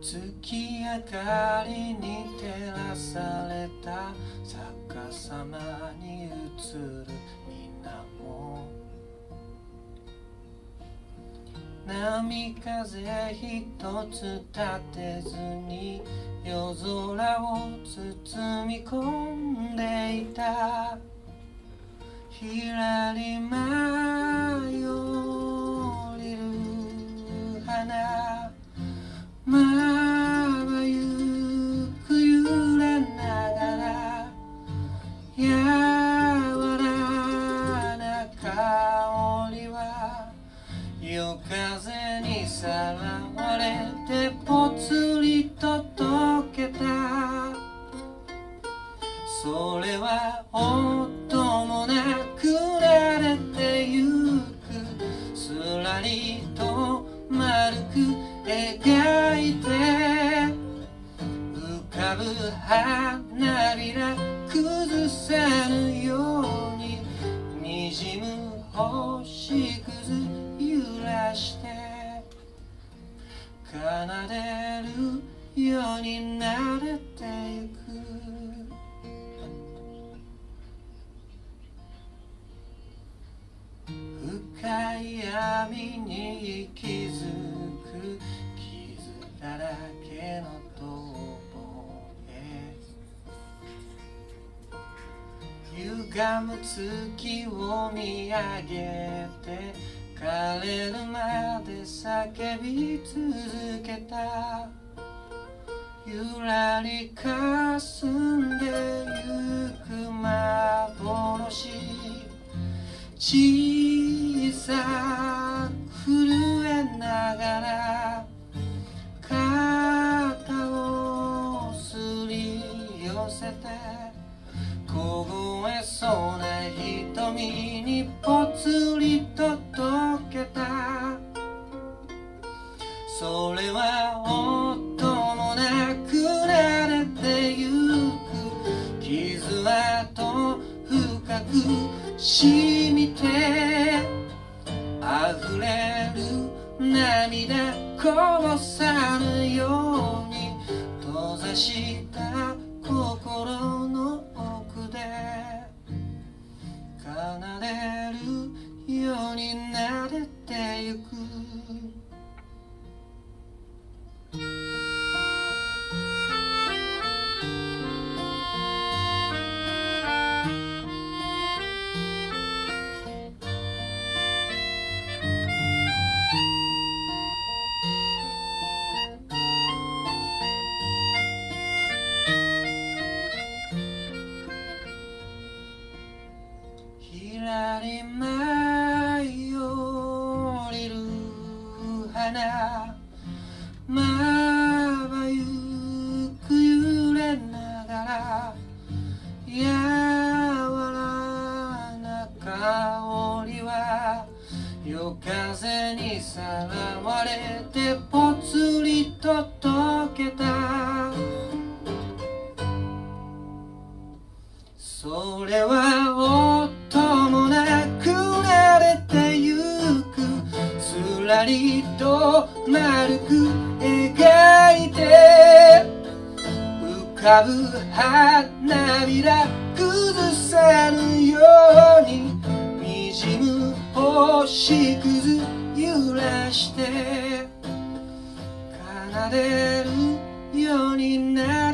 月明かりに照らされた逆さまに映る水面波風一つ立てずに夜空を包み込んでいた。ひらり舞夜風にさらわれてぽつりと溶けた。それは音もなく流れてゆく。すらりと丸く描いて。浮かぶ花びら崩さぬようように慣れてゆく。深い闇に気づく傷だらけの逃亡へ歪む月を見上げて枯れるまで叫び続けた。ゆらりかすんでゆく幻く染みて溢れる涙こぼさぬように閉ざしたひらり舞い降りる。花まばゆく揺れながら柔らな香りは夜風にさらわれてぽつりと溶けた。それはりと丸く描いて浮かぶ花びら崩さぬようににじむ星屑揺らして奏でるようにな